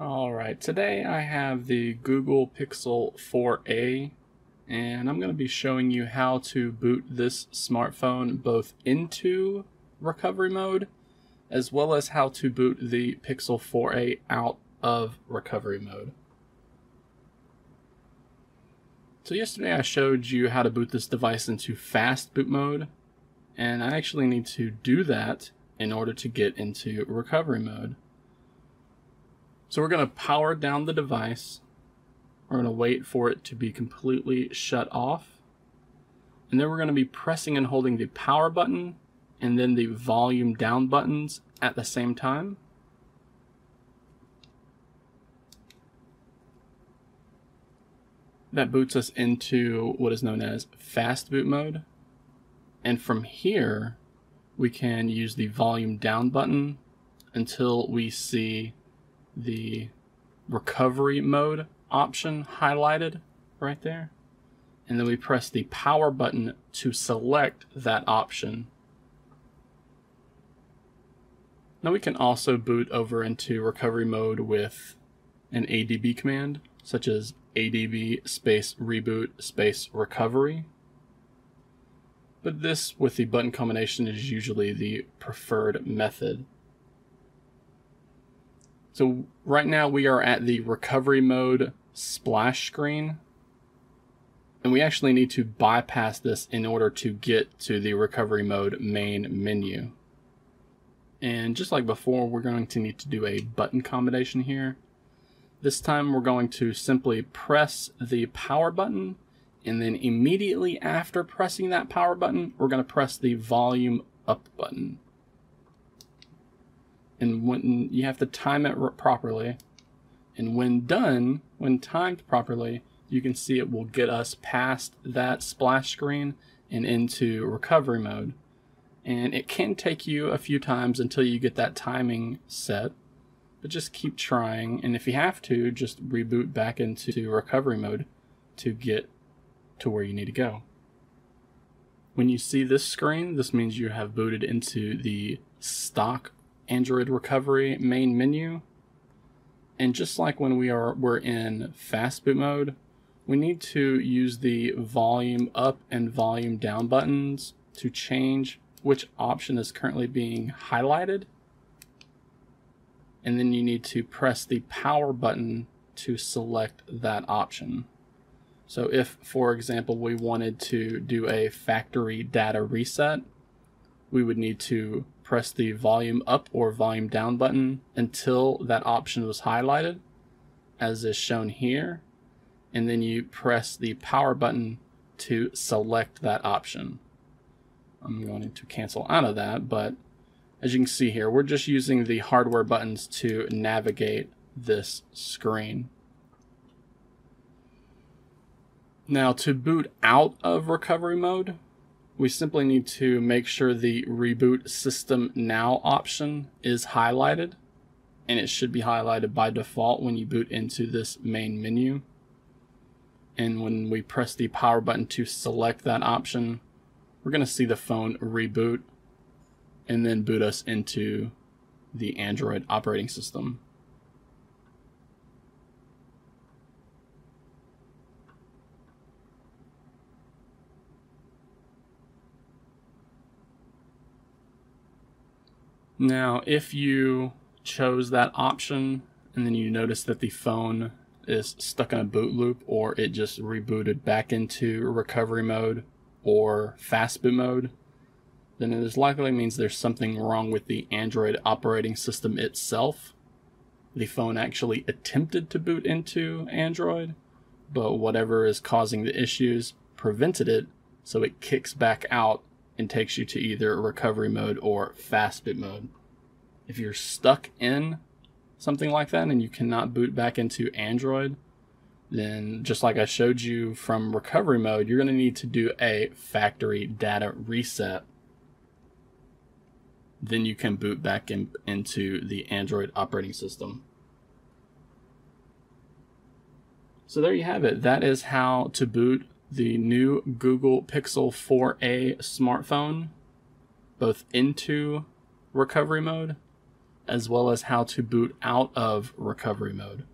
Alright, today I have the Google Pixel 4a and I'm going to be showing you how to boot this smartphone both into recovery mode as well as how to boot the Pixel 4a out of recovery mode. So yesterday I showed you how to boot this device into fastboot mode and I actually need to do that in order to get into recovery mode. So we're going to power down the device. We're going to wait for it to be completely shut off. And then we're going to be pressing and holding the power button and then the volume down buttons at the same time. That boots us into what is known as fastboot mode. And from here, we can use the volume down button until we see the recovery mode option highlighted right there. And then we press the power button to select that option. Now we can also boot over into recovery mode with an ADB command, such as ADB space reboot space recovery. But this with the button combination is usually the preferred method. So right now we are at the recovery mode splash screen. And we actually need to bypass this in order to get to the recovery mode main menu. And just like before, we're going to need to do a button combination here. This time we're going to simply press the power button and then immediately after pressing that power button, we're going to press the volume up button and when you have to time it properly. And when done, when timed properly, you can see it will get us past that splash screen and into recovery mode. And it can take you a few times until you get that timing set, but just keep trying. And if you have to, just reboot back into recovery mode to get to where you need to go. When you see this screen, this means you have booted into the stock Android recovery main menu. And just like when we are we're in fastboot mode, we need to use the volume up and volume down buttons to change which option is currently being highlighted. And then you need to press the power button to select that option. So if, for example, we wanted to do a factory data reset, we would need to press the volume up or volume down button until that option was highlighted, as is shown here. And then you press the power button to select that option. I'm going to cancel out of that, but as you can see here, we're just using the hardware buttons to navigate this screen. Now to boot out of recovery mode, we simply need to make sure the reboot system now option is highlighted and it should be highlighted by default when you boot into this main menu and when we press the power button to select that option we're going to see the phone reboot and then boot us into the Android operating system. Now, if you chose that option and then you notice that the phone is stuck in a boot loop or it just rebooted back into recovery mode or fastboot mode, then it is likely means there's something wrong with the Android operating system itself. The phone actually attempted to boot into Android, but whatever is causing the issues prevented it, so it kicks back out and takes you to either recovery mode or fastboot mode. If you're stuck in something like that and you cannot boot back into Android, then just like I showed you from recovery mode, you're going to need to do a factory data reset. Then you can boot back in, into the Android operating system. So there you have it. That is how to boot the new Google Pixel 4a smartphone both into recovery mode as well as how to boot out of recovery mode.